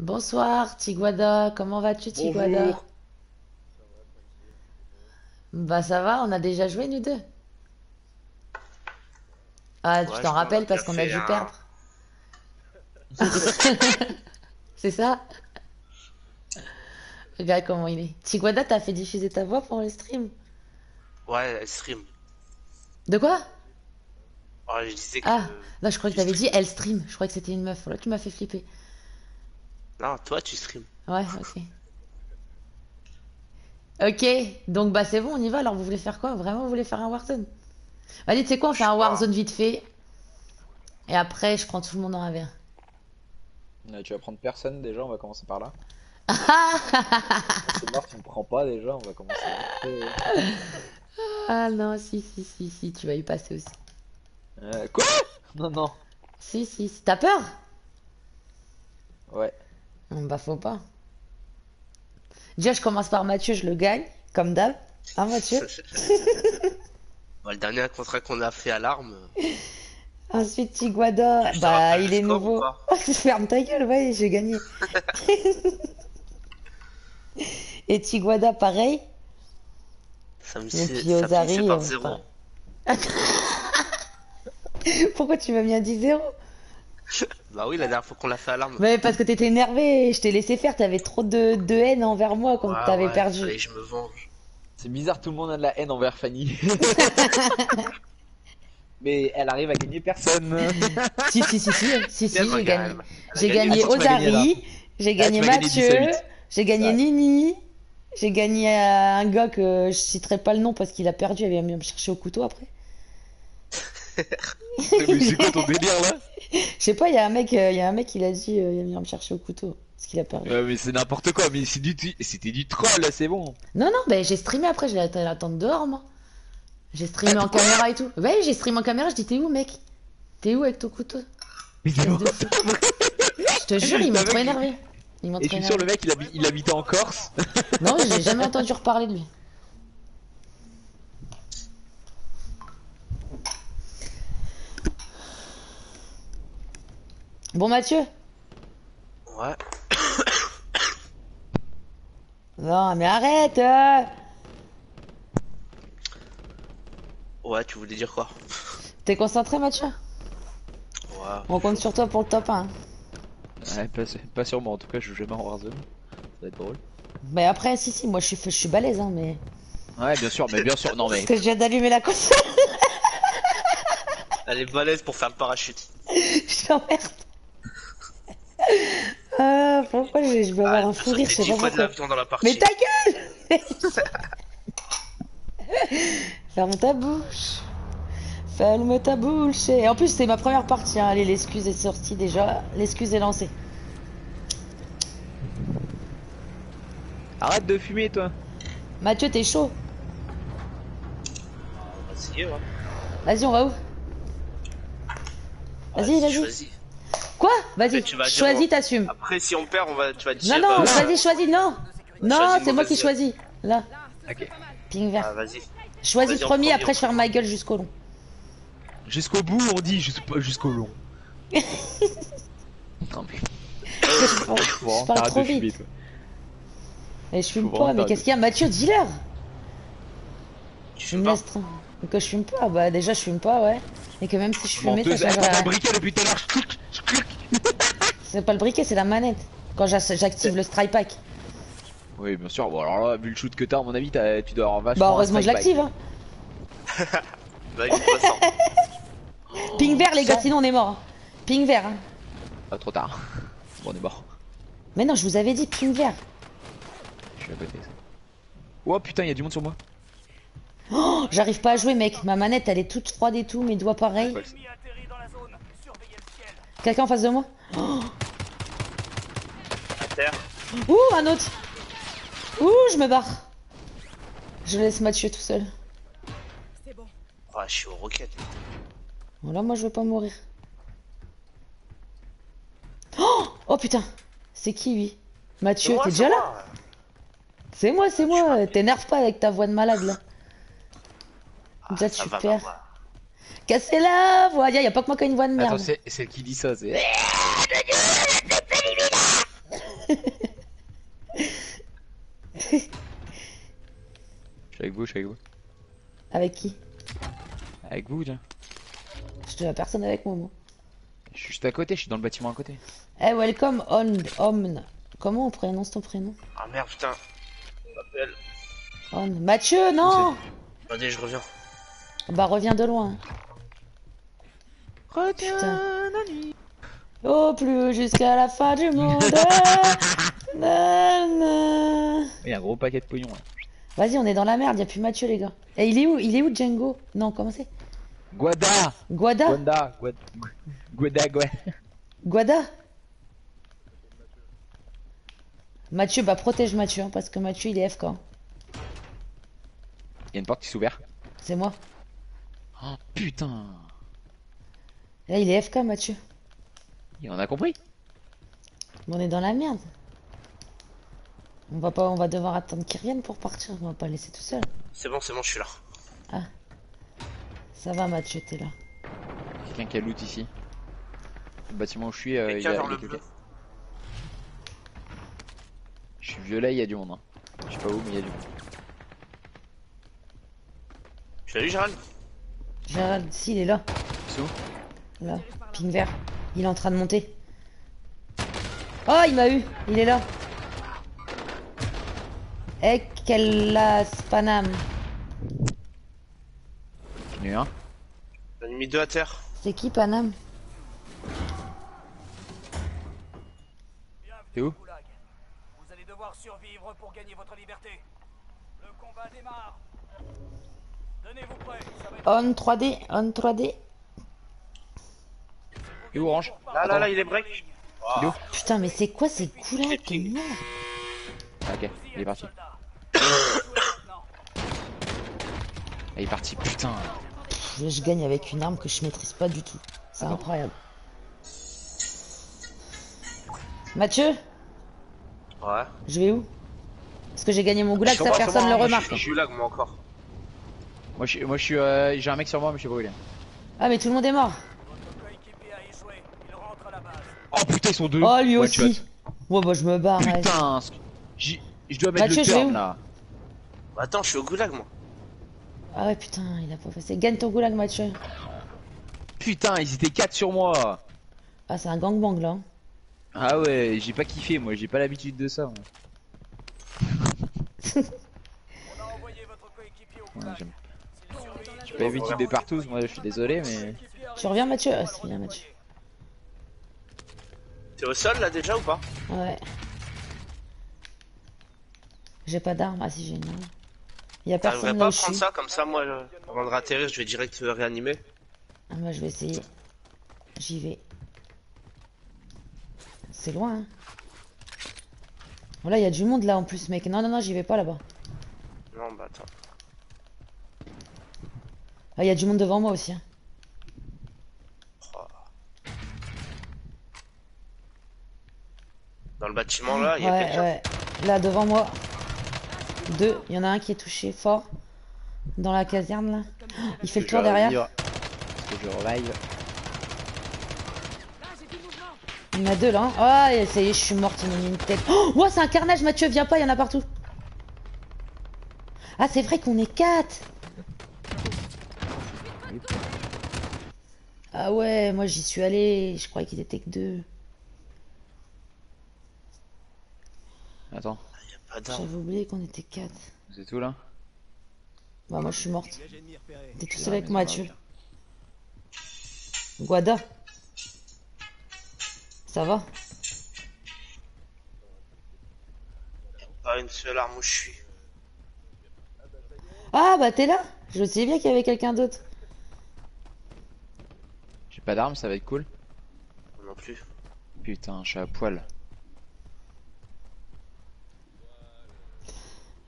Bonsoir, Tiguada. Comment vas-tu, Tiguada? Bonjour. Bah ça va, on a déjà joué nous deux. Ah, tu Ouais, t'en je un rappelles parce qu'on a dû perdre. C'est ça? Regarde comment il est. Tiguada, t'as fait diffuser ta voix pour le stream? Ouais, elle stream. De quoi? Ouais, je disais que. Ah, non, je croyais que t'avais dit elle stream. Je croyais que c'était une meuf. Là, tu m'as fait flipper. Non, toi, tu stream. Ouais, ok. Ok, donc bah c'est bon, on y va. Alors vous voulez faire quoi? Vraiment, vous voulez faire un Warzone? Allez, tu sais quoi, on fait un Warzone vite fait. Et après, je prends tout le monde dans un verre. Euh, Tu vas prendre personne déjà, on va commencer par là. Ah C'est mort, tu me prends pas déjà, on va commencer. Ah non, si, si, si, si, tu vas y passer aussi. euh, quoi? Non, non. Si, si, si. T'as peur? Ouais. Bah faut pas. Déjà, je commence par Mathieu, je le gagne, comme d'hab. Hein, Mathieu? Bah, le dernier contrat qu'on a fait à l'arme. Ensuite, Tiguada, bah il est nouveau. Ferme ta gueule, ouais, j'ai gagné. Et Tiguada, pareil. Ça me Et fait puis ça Ozari, finissait par euh, zéro. Pourquoi tu m'as mis un 10-0? Bah oui, la dernière fois qu'on l'a fait à l'arme. Mais parce que t'étais énervé, je t'ai laissé faire, t'avais trop de, de haine envers moi quand Ouais, t'avais ouais, perdu. que je me venge. C'est bizarre, tout le monde a de la haine envers Fanny. Mais elle arrive à gagner personne. Si, si, si, si, si, si, j'ai gagné. quand même. Elle a J'ai gagné Ozari, j'ai gagné Mathieu, 10 à 8. j'ai gagné. Nini, j'ai gagné un gars que je citerai pas le nom parce qu'il a perdu, il vient me chercher au couteau après. Mais c'est quoi ton délire là? Je sais pas, il y a un mec, euh, il y a un mec, il a dit, euh, il vient me chercher au couteau parce qu'il a perdu. Ouais, mais c'est n'importe quoi, mais c'est du c'était du troll, c'est bon. Non, non, ben j'ai streamé après, je l'ai allé attendre dehors, moi. J'ai streamé en caméra et tout. Ouais, j'ai streamé en caméra, je dis, t'es où, mec? T'es où avec ton couteau? Mais de fou. Je te jure, m'ont Le trop énervé. M'ont Et je sûr, le mec il, habi- il habitait en Corse? Non, j'ai jamais entendu reparler de lui. Bon, Mathieu? Ouais. Non, mais arrête! euh. Ouais, tu voulais dire quoi? T'es concentré, Mathieu? Ouais. On compte sur toi pour le top 1. Ouais, pas, pas sur moi en tout cas, je joue jamais en Warzone. Ça va être drôle. Mais après, si, si, moi je suis, je suis balèze, hein, mais. Ouais, bien sûr, mais bien sûr, non mais. Parce que je viens d'allumer la console, Elle est balèze pour faire le parachute. je t'emmerde. Ah, pourquoi je, je vais avoir un fou rire, je sais pas pas de pourquoi. l'avion dans la partie. Mais ta gueule! Ferme ta bouche. Ferme ta bouche. Et en plus, c'est ma première partie. Hein. Allez, l'excuse est sortie déjà. L'excuse est lancée. Arrête de fumer toi. Mathieu, t'es chaud. Ouais. Vas-y, on va où? Vas-y, vas-y. Quoi? Vas-y, vas choisis, t'assumes. Après, si on perd, on va, tu vas dire. Non, non, euh, vas-y, choisis, non. Non, c'est moi qui choisis. Là, Ok. ping vert. Ah, vas-y. Choisis vas-y, en premier, premier, après je ferme ma gueule jusqu'au long. Jusqu'au bout, on dit, jusqu'au long. non mais. Je parle, Bon, je parle trop vite. Et je fume pas, mais qu'est-ce qu'il y a? Mathieu, dis-leur! Tu Je fumes me pas tra- Que je fume pas, bah déjà je fume pas, ouais. Et que même si je fumais, ça Menteuse, elle changerait rien. briquet depuis tout à l'heure. C'est pas le briquet, c'est la manette. Quand j'ac- j'active le strike pack. Oui, bien sûr. Bon, alors là, vu le shoot que t'as, à mon avis, t'as- tu dois avoir vachement. Bah heureusement que je l'active, hein. Bah, il ça. Ping vert, les gars, sinon on est mort. hein. Ping vert, hein. Ah, trop tard. Bon, on est mort. Mais non, je vous avais dit ping vert. Je suis à côté. Oh putain, y a du monde sur moi. Oh, j'arrive pas à jouer, mec. Ma manette, elle est toute froide et tout, mes doigts pareils. Quelqu'un en face de moi? Oh, À terre. Ouh, un autre. Ouh, je me barre. Je laisse Mathieu tout seul. Ah, je suis aux roquettes. Voilà, moi je veux pas mourir. Oh, oh putain, c'est qui lui? Mathieu, t'es c'est déjà là? moi. C'est moi, c'est moi. T'énerve pas avec ta voix de malade là. Ah, déjà, ah, tu va, perds. Bah, ouais. Cassez la voix, y'a pas que moi qui a une voix de merde. Attends, c'est qui dit ça, c'est. je suis avec vous, je suis avec vous. Avec qui? Avec vous, tiens. Je te vois personne avec moi, moi. Je suis juste à côté, je suis dans le bâtiment à côté. Eh, hey, welcome, on, on. Comment on prononce ton prénom? Ah merde, putain. On m'appelle. Mathieu, non Attendez, je reviens. Bah, reviens de loin. Putain. Oh, plus jusqu'à la fin du monde. Il y a un gros paquet de pognon là. Vas-y, on est dans la merde, y a plus Mathieu, les gars. Et il est où Il est où, Django? Non, comment c'est? Guada Guada Guada Guada Guada Guada Guada Mathieu, bah protège Mathieu, hein, parce que Mathieu, il est FK. hein. Il y a une porte qui s'ouvre. C'est moi. Oh putain Là, il est FK, Mathieu. Et on a compris Mais on est dans la merde. On va pas, on va devoir attendre qu'il revienne pour partir. On va pas laisser tout seul. C'est bon, c'est bon, je suis là. Ça va, Mathieu, t'es là. Quelqu'un qui a loot ici. Le bâtiment où je suis, euh, il y a, il y quelqu'un. Je suis violet, il y a du monde. Hein. Je sais pas où, mais il y a du monde. Tu l'as vu, Gérald Gérald, si, il est là. C'est où? Là, ping vert. Il est en train de monter. Oh, il m'a eu. Il est là. Eh, quel Panam. J'en ai eu un. J'en ai mis deux à terre. C'est qui Panam? T'es où? Vous allez devoir survivre pour gagner votre liberté. Le combat démarre. On 3D, on 3D. Et où orange Là, là, là, il est break. Il est où Putain, mais c'est quoi ces merde Ah, Ok, il est parti. Ah, il est parti, putain. Je, je gagne avec une arme que je maîtrise pas du tout. C'est incroyable. Mathieu, Ouais. je vais où? Parce que j'ai gagné mon goulag, ça personne moi, le remarque. Je suis là, moi encore. Moi, je suis, moi, je suis, euh, j'ai un mec sur moi, mais je sais pas où il est. Ah, mais tout le monde est mort. Oh putain, ils sont deux. Oh, lui One aussi. shot. Ouais, bah je me barre. Putain, j'ai- je dois mettre Mathieu, le où là. Bah, Attends, je suis au goulag, moi. Ah ouais, putain, il a pas passé. Gagne ton goulag, Mathieu. Putain, ils étaient 4 sur moi. Ah, c'est un gangbang là. hein. Ah ouais, j'ai pas kiffé, moi, j'ai pas l'habitude de ça. moi. On a envoyé votre coéquipier au Ouais, goulag. Pas l'habitude de partout, moi, je suis désolé, mais. Tu reviens, Mathieu Ah, c'est bien, Mathieu. T'es au sol, là, déjà, ou pas Ouais. J'ai pas d'arme. Ah, si, j'ai une arme. Y a T'arriverais personne pas là à où je prendre suis. ça, comme ça, moi, euh, avant de atterrir, je vais direct euh, réanimer. Ah, moi, je vais essayer. J'y vais. C'est loin, hein. Voilà, il y a du monde là en plus, mec. Non, non, non, j'y vais pas là-bas. Non, bah, attends. Ah, il y a du monde devant moi aussi. hein. Oh. Dans le bâtiment, là, il y a Ouais, quelqu'un. ouais. Là, devant moi. Deux. Il y en a un qui est touché fort. Dans la caserne, là. Oh, Il fait le tour derrière. Parce que je revive. Il y en a deux là. hein. Et ça y est, je suis morte. Ils m'ont mis une tête. Oh, ouais, c'est un carnage, Mathieu. Viens pas, il y en a partout. Ah, c'est vrai qu'on est quatre. Ah ouais, moi j'y suis allé. Je croyais qu'ils étaient que deux. Attends. J'avais oublié qu'on était quatre. c'est tout là Bah, moi je suis morte. T'es tout seul avec maison, Mathieu. Guada. Ça va Pas une seule arme où je suis. Ah, bah t'es là Je sais bien qu'il y avait quelqu'un d'autre. Pas d'armes, ça va être cool. Non plus. Putain, je suis à poil.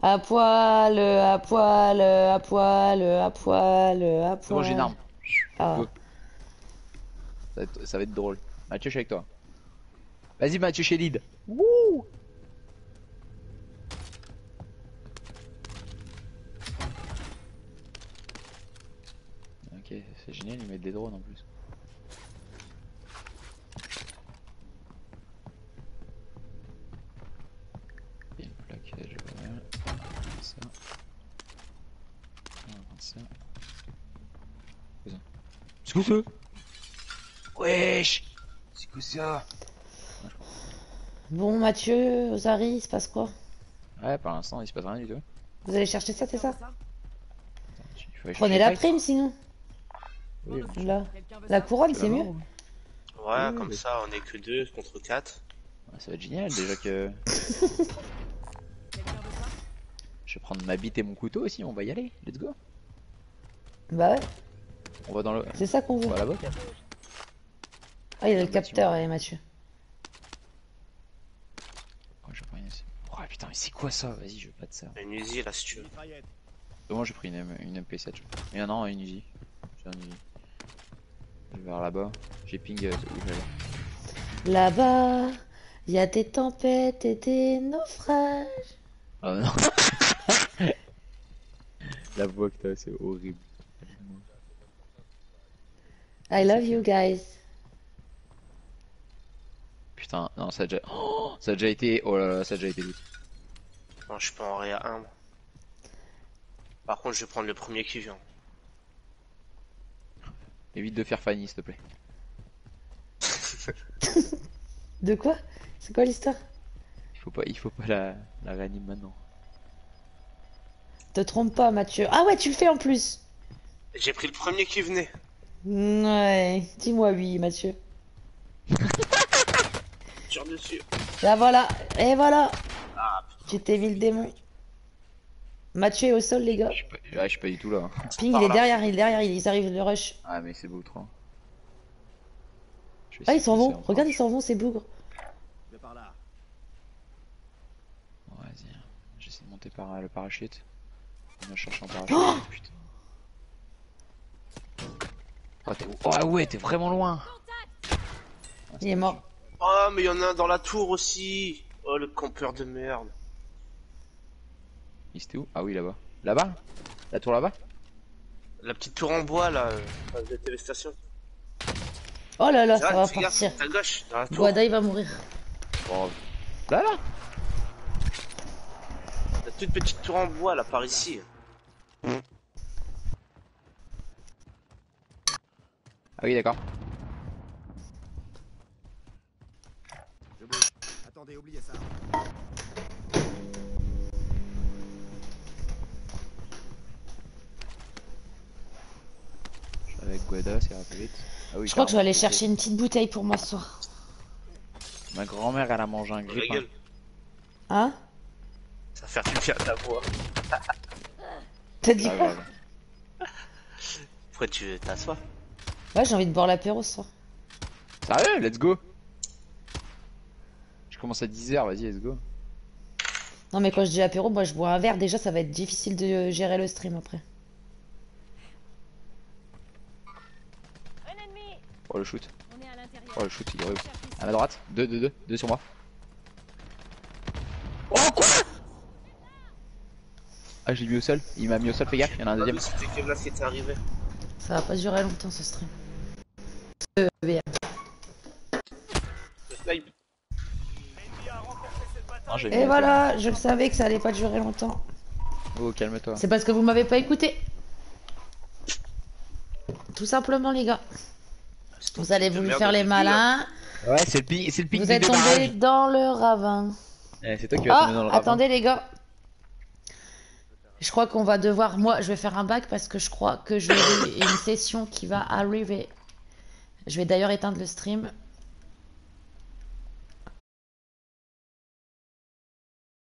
À poil, à poil, à poil, à poil, à poil. C'est bon, j'ai une arme. Ah. Go. Ça va, être, ça va être drôle. Mathieu, je suis avec toi. Vas-y, Mathieu, chez lead. Wouh Ok, c'est génial, ils mettent des drones en plus. Il y a une plaque, je vois. Ça. Ça Wesh C'est quoi ça? Bon, Mathieu, Ozari, il se passe quoi? Ouais, pour l'instant, il se passe rien du tout. Vous allez chercher ça, c'est ça? Prenez la Fight. prime sinon. Oui, Là. La couronne, c'est mieux. Ouais, Oui, comme mais- ça, on est que deux contre quatre. Ouais, Ça va être génial déjà que. Je vais prendre ma bite et mon couteau aussi, on va y aller. Let's go. Bah ouais, On va dans le. c'est ça qu'on On veut. Ah, il y a le capteur, eh, Mathieu. Oh, une... Oh putain, mais c'est quoi ça? Vas-y, je veux pas de ça. Une Uzi là si tu veux. J'ai pris une, M- une MP7. je crois. Et non, une Uzi. J'ai un Uzi. Je vais vers là-bas. J'ai ping euh, où j'allais. Là-bas, il y a des tempêtes et des naufrages. Oh non La voix que t'as, c'est horrible. I love you guys. Putain, non, ça a déjà. Oh, ça a déjà été. Oh là là, ça a déjà été vite. Non, je suis pas en réa 1. moi. Par contre, je vais prendre le premier qui vient. Évite de faire Fanny, s'il te plaît. De quoi? C'est quoi l'histoire? Il faut pas, il faut pas la, la réanimer maintenant. Te trompe pas, Mathieu. Ah ouais, tu le fais en plus. J'ai pris le premier qui venait. Ouais, dis-moi oui, Mathieu. Tire dessus. Là voilà, et voilà. Ah, Tu t'es mis le démon. Mathieu est au sol, les gars. Je suis pas, ah, je suis pas du tout là. Ping, par il est là. derrière, il est derrière, ils arrivent le rush. Ah, mais c'est beau trop. Je Ah, ils s'en vont. Regarde, ils s'en vont, ces bougres. De par là. Bon, Vas-y, j'essaie de monter par euh, le parachute. On va chercher un parachute. putain. Oh, t'es- oh, ah ouais, t'es vraiment loin. Il est mort. Oh, mais il y en a un dans la tour aussi. Oh, le campeur de merde. Il était où? Ah oui, là-bas. Là-bas? La tour là-bas? La petite tour en bois là, euh, de la téléstation. Oh là là, ça Ah, va partir. à gauche, dans la tour. Guada, il va mourir. Oh. Là, là La toute petite tour en bois là, par ici. Ah oui, d'accord. Je bouge. Attendez, oubliez ça. Je suis avec Guada, c'est rapide vite. Ah oui, Je crois que je vais aller chercher une petite bouteille pour moi ce soir. Ma grand-mère, elle a mangé un grippin. gueule. Hein? Ça va faire du bien à ta voix. T'as dit Ah, quoi? Pourquoi tu t'assois? Ouais, j'ai envie de boire l'apéro ce soir. Sérieux Let's go Je commence à 10h, vas-y, let's go. Non, mais quand je dis apéro, moi je bois un verre. Déjà, ça va être difficile de gérer le stream après. Un ennemi Oh le shoot. Oh le shoot, il est horrible. À ma droite, 2, 2, 2, 2 sur moi. Oh quoi? Ah j'ai mis au sol, il m'a mis au sol, fais gaffe, il y en a un deuxième. Ça va pas durer longtemps ce stream. Voilà, je le savais que ça allait pas durer longtemps. Oh calme-toi. C'est parce que vous m'avez pas écouté. Tout simplement, les gars. Vous allez voulu faire les là. malins. Ouais c'est le ping, c'est le ping Vous êtes barrages. dans le ravin. Eh, c'est toi qui vas tomber dans le ravin. attendez, les gars. Je crois qu'on va devoir. Moi, je vais faire un bac parce que je crois que je vais une session qui va arriver. Je vais d'ailleurs éteindre le stream.